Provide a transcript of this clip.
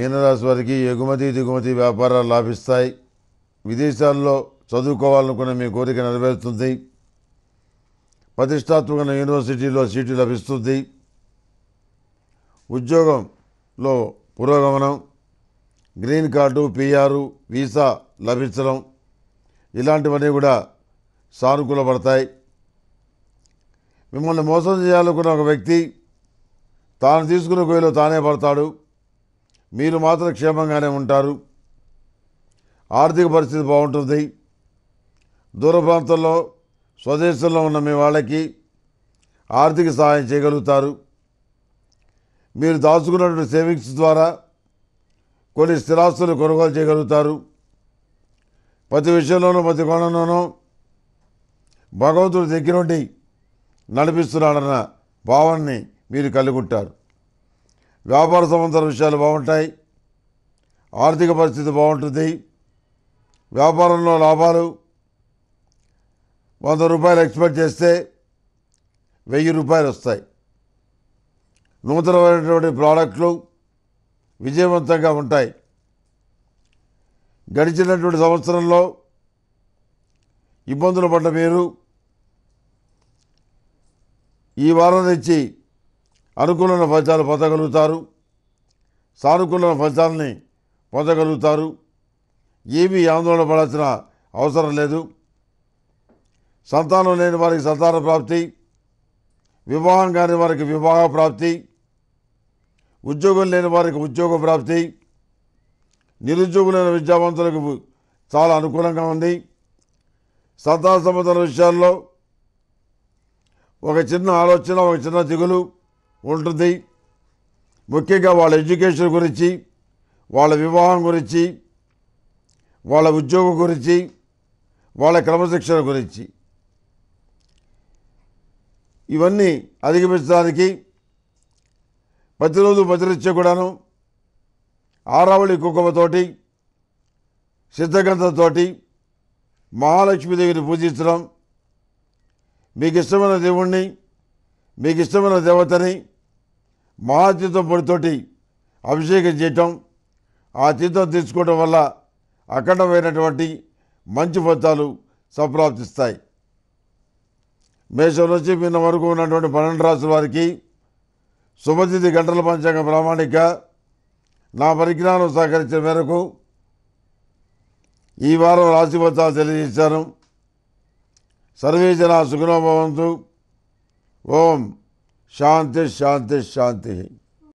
మీనరాశి వారికి ఎగుమతి దిగుమతి వ్యాపారాలు లాభిస్తాయి. విదేశాల్లో చదువుకోవాలనుకున్న మీ కోరిక నెరవేరుతుంది. ప్రతిష్టాత్మకమైన యూనివర్సిటీలో సీటు లభిస్తుంది. ఉద్యోగంలో పురోగమనం గ్రీన్ కార్డు పిఆరు వీసా లభించడం ఇలాంటివన్నీ కూడా సానుకూలపడతాయి మిమ్మల్ని మోసం చేయాలనుకున్న ఒక వ్యక్తి తాను తీసుకున్న గొయ్యిలో తానే పడతాడు. మీరు మాత్రం క్షేమంగానే ఉంటారు. ఆర్థిక పరిస్థితి బాగుంటుంది. దూర ప్రాంతంలో స్వదేశంలో ఉన్న మీ వాళ్ళకి ఆర్థిక సహాయం చేయగలుగుతారు. మీరు దాచుకున్నటువంటి సేవింగ్స్ ద్వారా కొన్ని స్థిరాస్తులు కొనుగోలు చేయగలుగుతారు. ప్రతి విషయంలోనూ ప్రతి కోణంలోనూ భగవంతుడి దగ్గర నుండి నడిపిస్తున్నాడన్న భావాన్ని మీరు కలిగి ఉంటారు వ్యాపార సంబంధ విషయాలు బాగుంటాయి. ఆర్థిక పరిస్థితి బాగుంటుంది. వ్యాపారంలో లాభాలు వంద రూపాయలు ఎక్స్పెక్ట్ చేస్తే వెయ్యి రూపాయలు వస్తాయి. నూతనమైనటువంటి ప్రోడక్ట్లు విజయవంతంగా ఉంటాయి. గడిచినటువంటి సంవత్సరంలో ఇబ్బందులు పడ్డ మీరు ఈ వారం నుంచి అనుకూలమైన ఫలితాలు పొందగలుగుతారు. సానుకూలమైన ఫలితాలని పొందగలుగుతారు. ఏమీ ఆందోళన పడాల్సిన అవసరం లేదు. సంతానం లేని వారికి సంతాన ప్రాప్తి వివాహం కాని వారికి వివాహ ప్రాప్తి ఉద్యోగం లేని వారికి ఉద్యోగ ప్రాప్తి నిరుద్యోగులైన విద్యావంతులకు చాలా అనుకూలంగా ఉంది. సంతాన సంబంధాల విషయాల్లో ఒక చిన్న ఆలోచన ఒక చిన్న దిగులు ఉంటుంది. ముఖ్యంగా వాళ్ళ ఎడ్యుకేషన్ గురించి వాళ్ళ వివాహం గురించి వాళ్ళ ఉద్యోగం గురించి వాళ్ళ క్రమశిక్షణ గురించి. ఇవన్నీ అధిగమించడానికి ప్రతిరోజు ప్రతినిత్యం కూడాను ఆరావళి కుంకుమతోటి సిద్ధగంధతోటి మహాలక్ష్మీదేవిని పూజించడం మీకు ఇష్టమైన దేవుణ్ణి మీకు ఇష్టమైన దేవతని మహాతీర్థం పొడితోటి అభిషేకం చేయటం ఆ తీర్థం తీసుకోవడం వల్ల అఖండమైనటువంటి మంచి ఫలితాలు సంప్రాప్తిస్తాయి. మేషం నుంచి నిన్న వరకు ఉన్నటువంటి పన్నెండు రాసుల వారికి శుభతిథి గంటల పంచాంగ ప్రామాణిక. నా పరిజ్ఞానం సహకరించిన మేరకు ఈ వారం రాశి ఫలితాలు తెలియజేశాను. సర్వేజన సుఖనోభవంతు ఓం शांति शांति शांति। ही